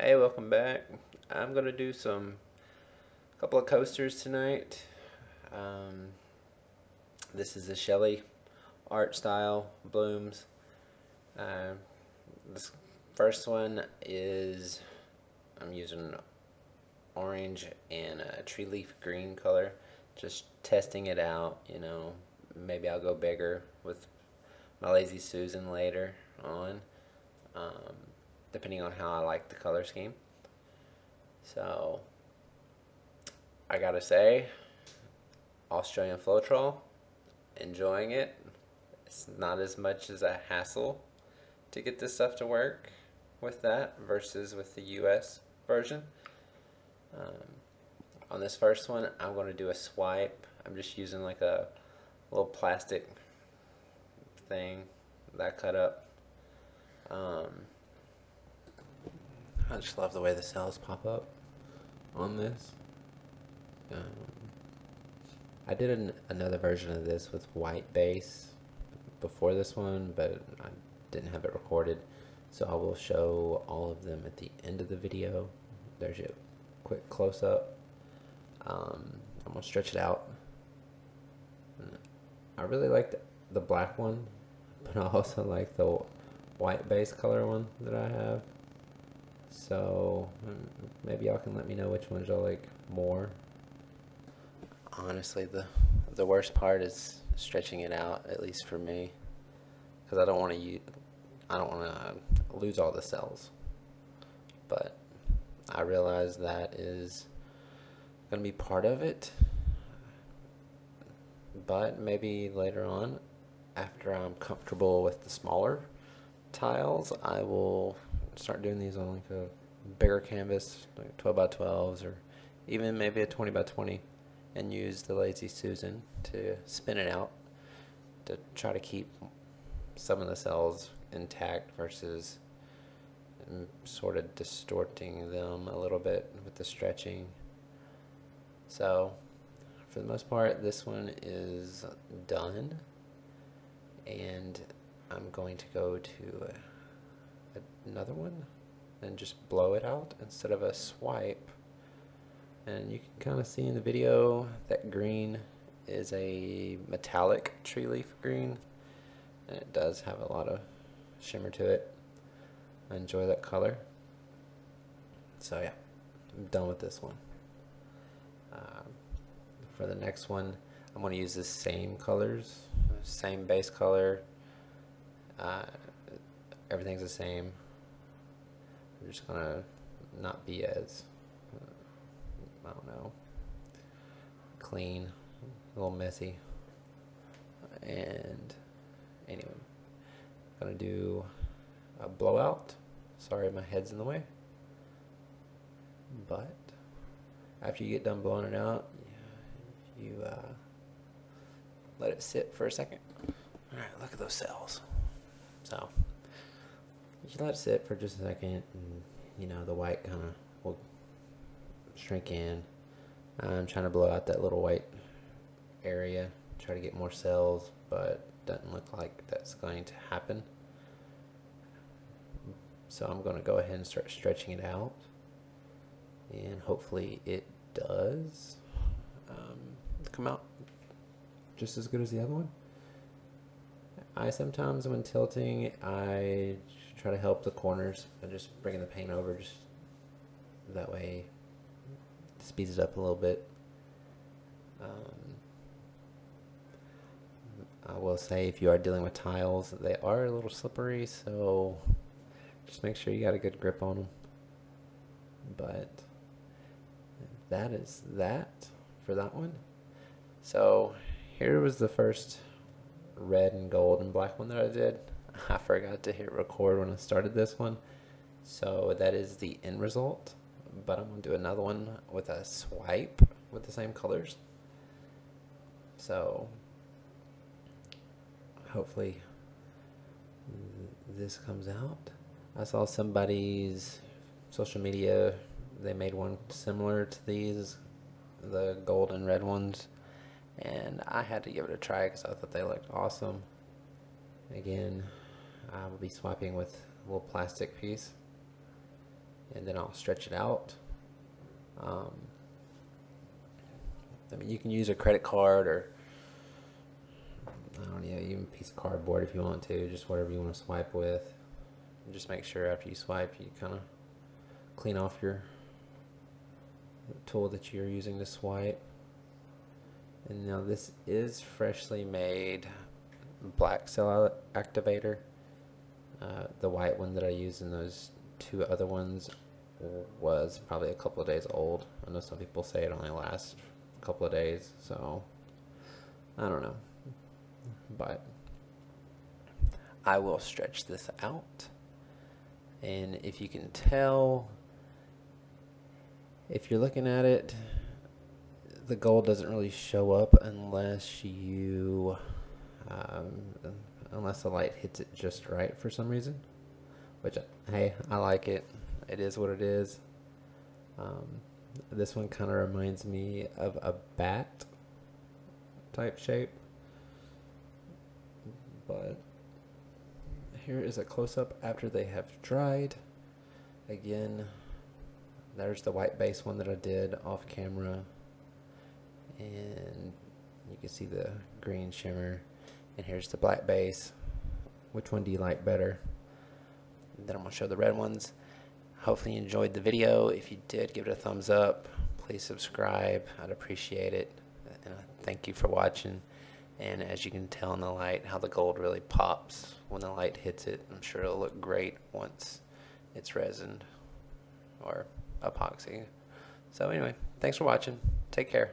Hey, welcome back. I'm gonna do some couple of coasters tonight. Um, this is a Shelly art style blooms. Uh, this first one is I'm using orange and a tree leaf green color, just testing it out. You know, maybe I'll go bigger with my Lazy Susan later on. Um, depending on how I like the color scheme. So, I gotta say, Australian Floetrol, enjoying it. It's not as much as a hassle to get this stuff to work with that versus with the US version. Um, on this first one, I'm going to do a swipe. I'm just using like a little plastic thing that I cut up. Um, I just love the way the cells pop up on this. Um, I did an, another version of this with white base before this one, but I didn't have it recorded. So I will show all of them at the end of the video. There's your quick close up. Um, I'm gonna stretch it out. I really like the, the black one, but I also like the white base color one that I have. So maybe y'all can let me know which ones y'all like more. Honestly, the the worst part is stretching it out, at least for me, because I don't want to I don't want to lose all the cells. But I realize that is going to be part of it. But maybe later on, after I'm comfortable with the smaller tiles, I will start doing these on like a bigger canvas, like 12 by 12s, or even maybe a 20 by 20, and use the Lazy Susan to spin it out to try to keep some of the cells intact versus mm, sort of distorting them a little bit with the stretching. So, for the most part, this one is done, and I'm going to go to another one and just blow it out instead of a swipe. And you can kind of see in the video that green is a metallic tree leaf green. And it does have a lot of shimmer to it. I enjoy that color. So yeah, I'm done with this one. Um, for the next one, I'm going to use the same colors, same base color. Uh, everything's the same. I'm just gonna not be as uh, I don't know clean, a little messy. And anyway, I'm gonna do a blowout. Sorry, my head's in the way. But after you get done blowing it out, you uh, let it sit for a second. All right, look at those cells. So you let it sit for just a second and you know the white kind of will shrink in. I'm trying to blow out that little white area try to get more cells but doesn't look like that's going to happen. So I'm going to go ahead and start stretching it out and hopefully it does um, come out just as good as the other one. I sometimes when tilting I try to help the corners by just bringing the paint over just that way speeds it up a little bit. Um, I will say if you are dealing with tiles they are a little slippery so just make sure you got a good grip on them but that is that for that one. So here was the first red and gold and black one that I did I forgot to hit record when I started this one. So that is the end result. But I'm going to do another one with a swipe with the same colors. So hopefully this comes out. I saw somebody's social media, they made one similar to these, the gold and red ones. And I had to give it a try because I thought they looked awesome. Again, I will be swiping with a little plastic piece and then I'll stretch it out. Um, I mean, you can use a credit card or I don't know, even a piece of cardboard if you want to, just whatever you want to swipe with. And just make sure after you swipe, you kind of clean off your tool that you're using to swipe. And now this is freshly made black cell activator. Uh, the white one that I used in those two other ones was probably a couple of days old. I know some people say it only lasts a couple of days, so I don't know. But I will stretch this out. And if you can tell, if you're looking at it, the gold doesn't really show up unless you, um, unless the light hits it just right for some reason. Which, hey, I like it. It is what it is. Um, this one kind of reminds me of a bat type shape. But here is a close-up after they have dried. Again, there's the white base one that I did off camera. And you can see the green shimmer. And here's the black base. Which one do you like better? then I'm to show the red ones. Hopefully you enjoyed the video. If you did, give it a thumbs up. Please subscribe. I'd appreciate it. And thank you for watching. And as you can tell in the light, how the gold really pops when the light hits it. I'm sure it'll look great once it's resined or epoxy. So anyway, thanks for watching. Take care.